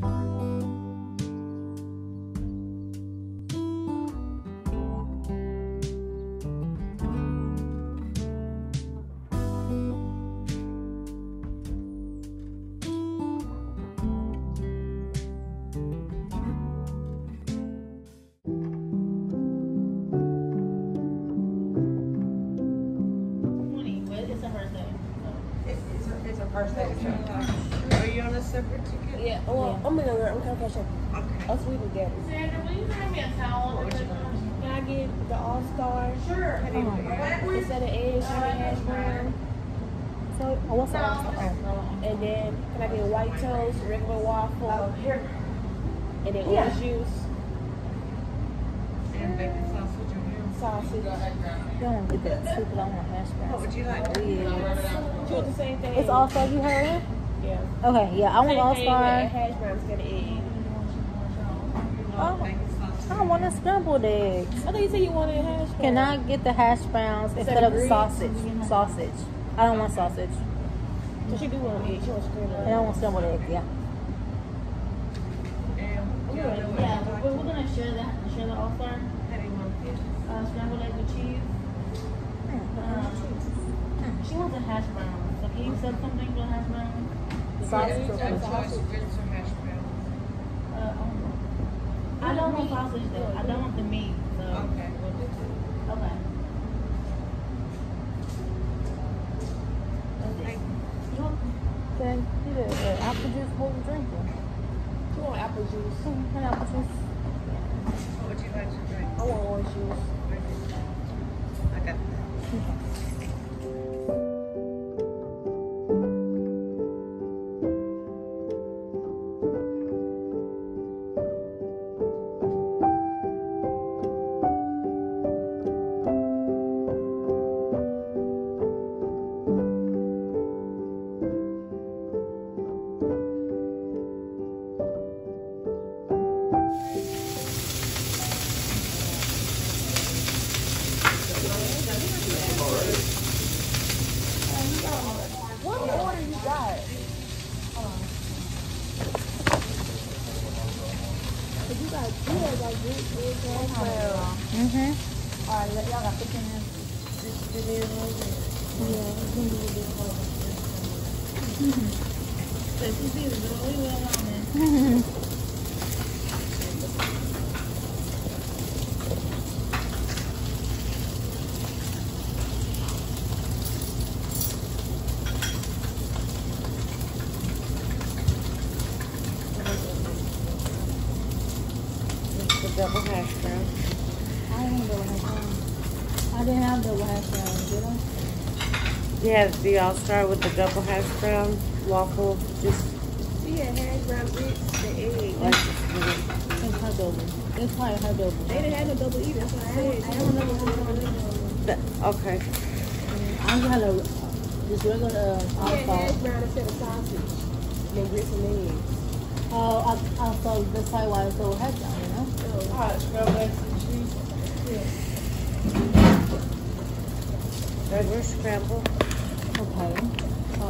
Twenty, I'm gonna I'm kind of catch up. Okay. Us we together. Sandra, will you bring me a towel? Can I get the All Star? Sure. Instead oh of eggs, can I get hash brown? So, oh, what's the All Star? Oh. And then can I get white toast, regular waffle, Oh, here. and then Yeah. orange juice, And bacon sausage or ham. sausage? You don't want to get that soup, but I want hash What oh, would you like? Oh, Do it the same thing. It's All Star you heard? Yeah. Okay, yeah, I want Same All thing Star. hash browns instead of egg. Oh. I want a scrambled eggs. I thought you said you wanted hash browns. Can I get the hash browns instead of the sausage? Sausage. I don't want sausage. So she do want egg. She wants scrambled. And I want scrambled eggs, yeah. And y'all Yeah, we're, we're gonna share that, share the all star, How do you want it? uh, scrambled egg with cheese. Um, she wants a hash brown. So can you set something for the hash brown? Sausage. Or- choice of grits or hash browns? Uh, I don't know. I don't want sausage though. I don't want the meat. So Okay, we'll do two. okay. You want- Then you did uh, apple juice. What we drinking? She want apple juice. Hmm, apple juice. It. It's the double hash brown. I didn't have double hash browns, did I? Y'all start with the double hash brown waffle? Just She had hash brown grits and eggs. like It's her double. It's probably her double. They didn't have no double either. That's what I had. I don't know what the, okay. I'm going to just regular uh, She All had hash brown instead of sausage. And grits and eggs. Oh, I, I thought that's probably why it's so hash brown, you know? So, Hot scrambled eggs and cheese. Regular scramble. Okay.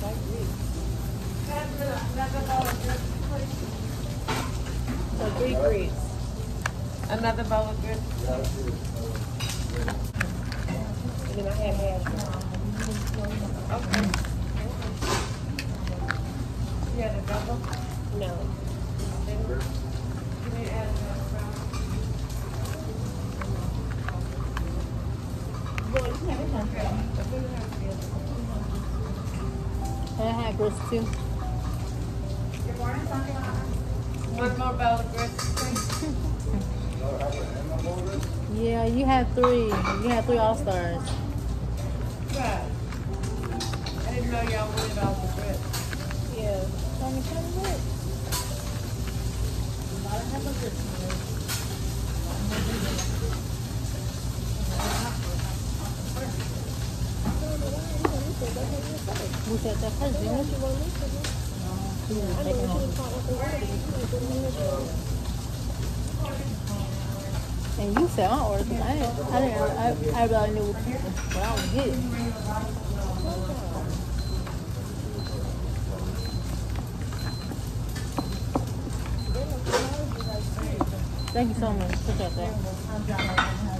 We like grits. So three grits. Another bowl of grits. And then I had brown. Okay. Too. One more bowl of grits. Yeah, you had three. You had three All Stars. Right. I didn't know y'all wanted all the grits. Yeah. Tell me, tell me what? have a good We said that first, didn't we? She was taking over. And you said oh, I ordered some. I. I didn't. I, I really knew what I was getting. Thank you so much. Appreciate that. Did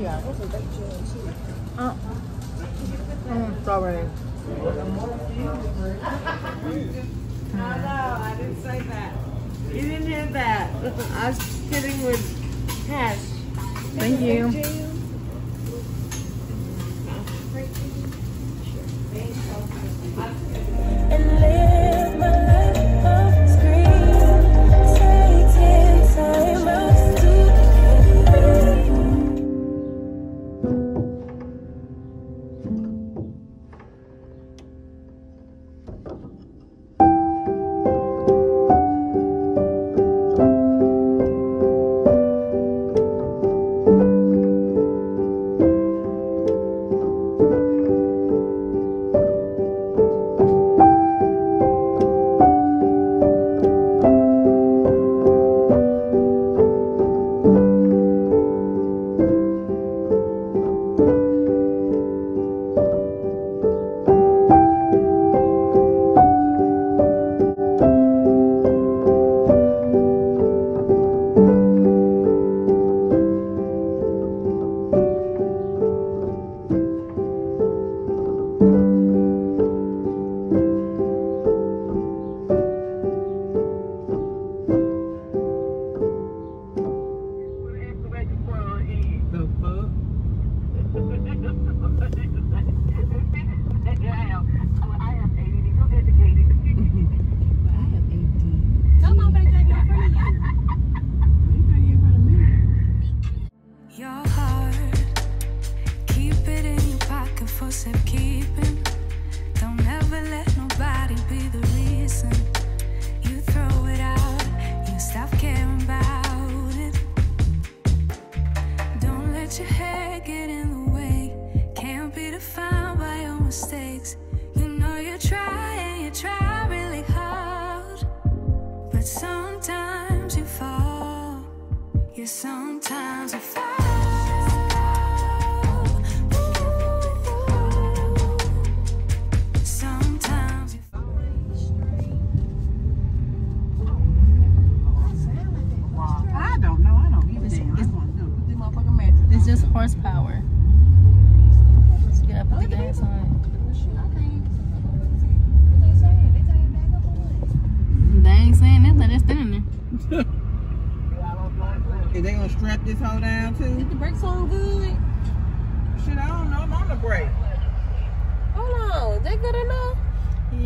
yeah. Uh, mm, strawberry. No, I didn't say that. You didn't hear that. I was kidding with Cash. Thank you. and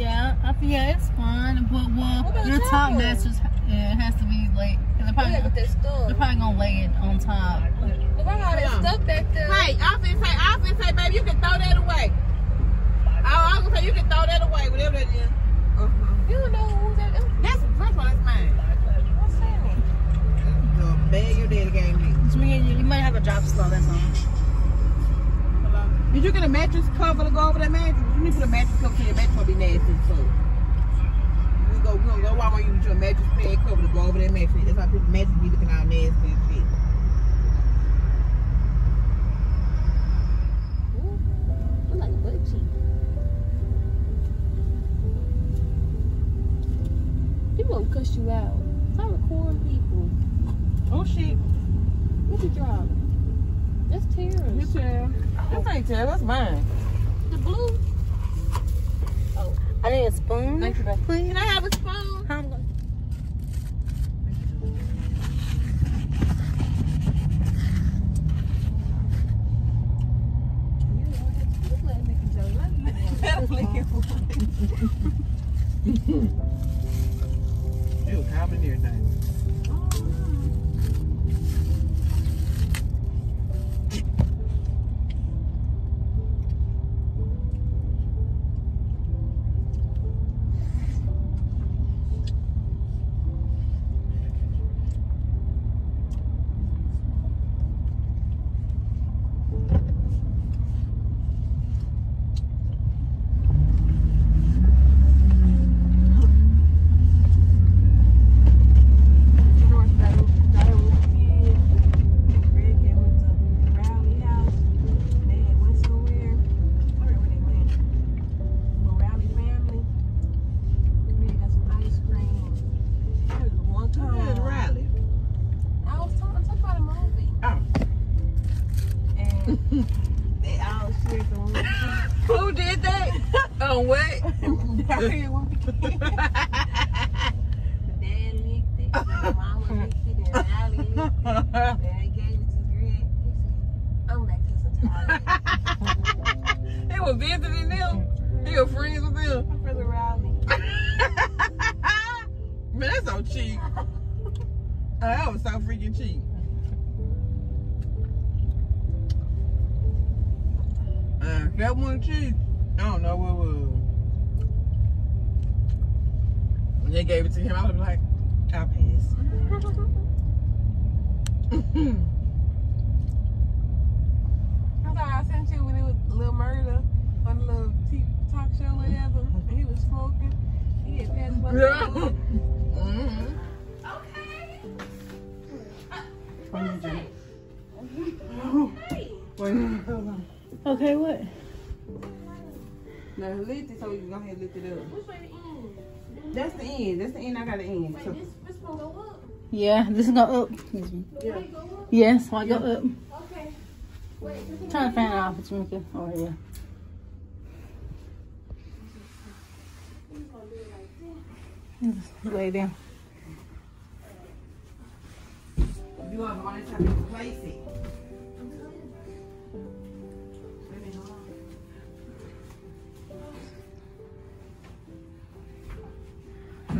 Yeah, I think yeah, it's fine. But well, What your top tires? masters, yeah, it has to be like they're probably, Yeah, but they're they're probably gonna lay it on top. If I got it Hold on. stuck back there. Hey, I finna say, I finna say, baby, you can throw that away. I, I was gonna say you can throw that away, whatever that is. Uh-huh. You don't know who's that. That's first of all, that's mine. What's that? The bag your daddy gave me. Which means you, you might have a drop slow. That's all. Did you get a mattress cover to go over that mattress? A mattress cover so your mattress be nasty as fuck. We go, we gonna go. You a mattress pad cover to go over that mattress. That's why mattress be looking all nasty they all shared the movie. Who did that? oh, wait. Out here when we came. The dad licked it, that wasn't cheap. I don't know what was. When they gave it to him, I was like, I'll pass. I thought I sent you when it was Lil Murder on the little t- talk show whatever. And he was smoking. He had passed by Yeah. the Mhm. Okay, what? No, lift it so you can go ahead and lift it up. Which way to end? That's the end. That's the end. I got the end. Wait, So, this, this one go up? Yeah, this is go up. Excuse me. Wait, go up? Yes, I go up. Okay. Wait, this one Turn the fan off, Tamika. Oh yeah. he's gonna do like this. Lay down. you want one time to place it.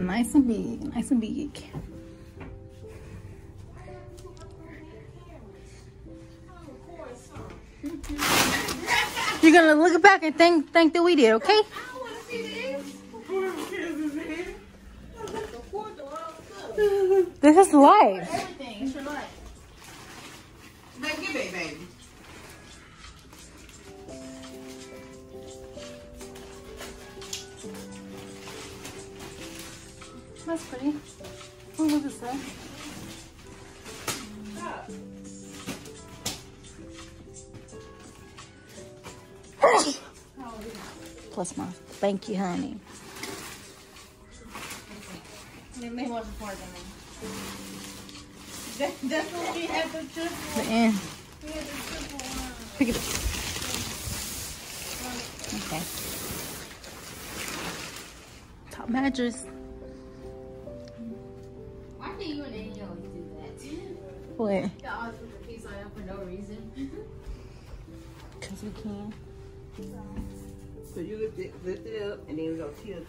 Nice and big. Nice and big. You're gonna look back and think think that we did, okay? This is life. That's pretty. Oh, look at that. Plus my thank you, honey. They may want to part of me. That, that's what we had the trip The end. We had the triple one. Pick it up. Okay. Top mattress. What? Y'all always put the peace on them for no reason. Cause we can. So you lift it, lift it up, and then we go tilt.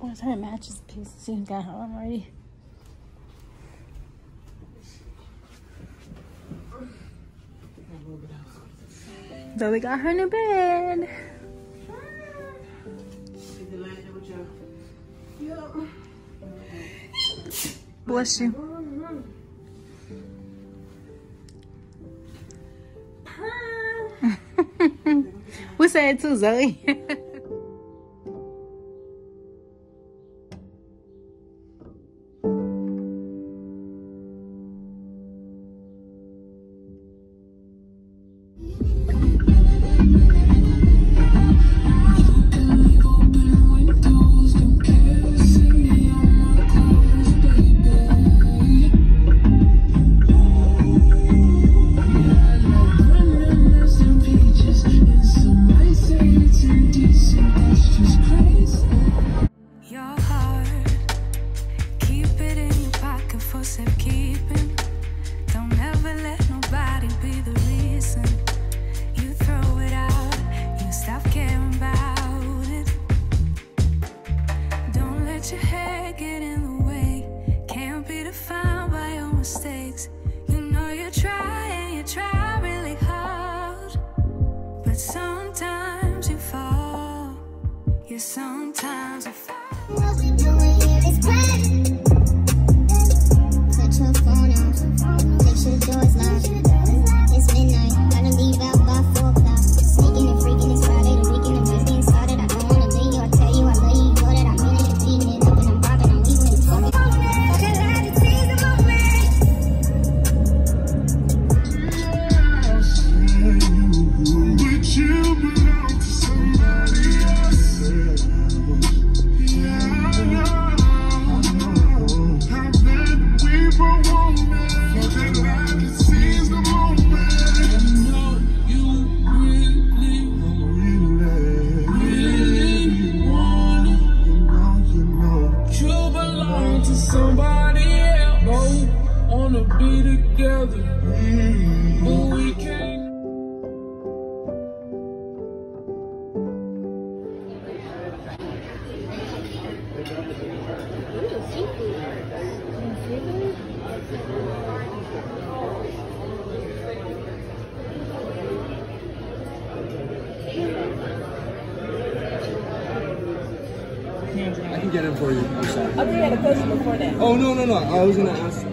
Oh, it's her mattress piece. She got her arm already. Zoe got her new bed. Is it landing with your? Bless you. we said it too, Zoe. sometimes. What we doing here is grand. I can get him for you. I'm sorry. Oh, yeah, a question before that. Oh, no, no, no. I was going to ask.